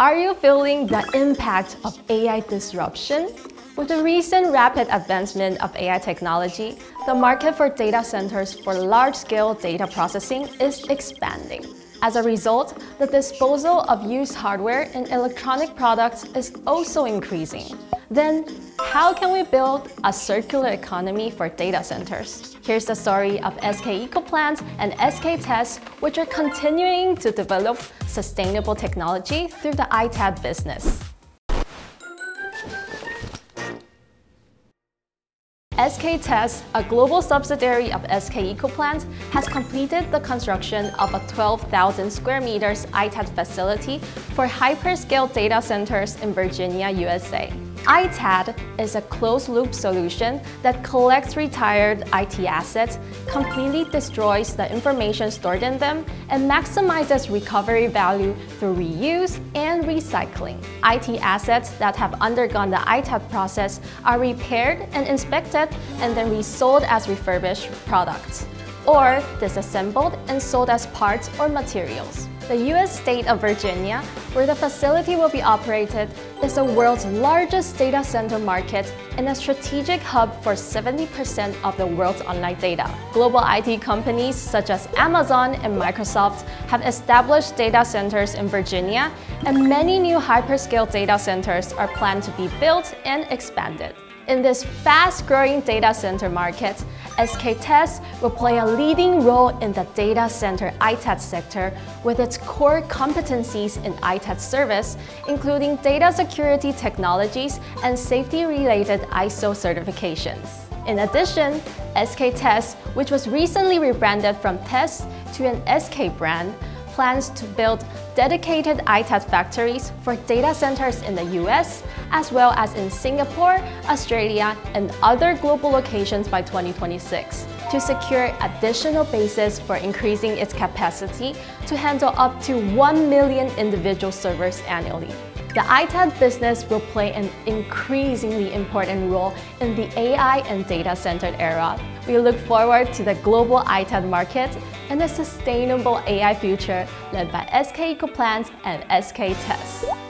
Are you feeling the impact of AI disruption? With the recent rapid advancement of AI technology, the market for data centers for large-scale data processing is expanding. As a result, the disposal of used hardware and electronic products is also increasing. Then, how can we build a circular economy for data centers? Here's the story of SK ecoplant and SK tes, which are continuing to develop sustainable technology through the ITAD business. SK tes, a global subsidiary of SK ecoplant, has completed the construction of a 12,000 square meters ITAD facility for hyperscale data centers in Virginia, USA. ITAD is a closed-loop solution that collects retired IT assets, completely destroys the information stored in them, and maximizes recovery value through reuse and recycling. IT assets that have undergone the ITAD process are repaired and inspected and then resold as refurbished products, or disassembled and sold as parts or materials. The US state of Virginia, where the facility will be operated, is the world's largest data center market and a strategic hub for 70% of the world's online data. Global IT companies such as Amazon and Microsoft have established data centers in Virginia, and many new hyperscale data centers are planned to be built and expanded. In this fast-growing data center market, SK tes will play a leading role in the data center ITAD sector with its core competencies in ITAD service, including data security technologies and safety-related ISO certifications. In addition, SK tes, which was recently rebranded from TES to an SK brand, plans to build dedicated ITAD factories for data centers in the US, as well as in Singapore, Australia, and other global locations by 2026 to secure additional bases for increasing its capacity to handle up to 1 million individual servers annually. The ITAD business will play an increasingly important role in the AI and data centered era. We look forward to the global ITAD market and a sustainable AI future led by SK ecoplant and SK tes.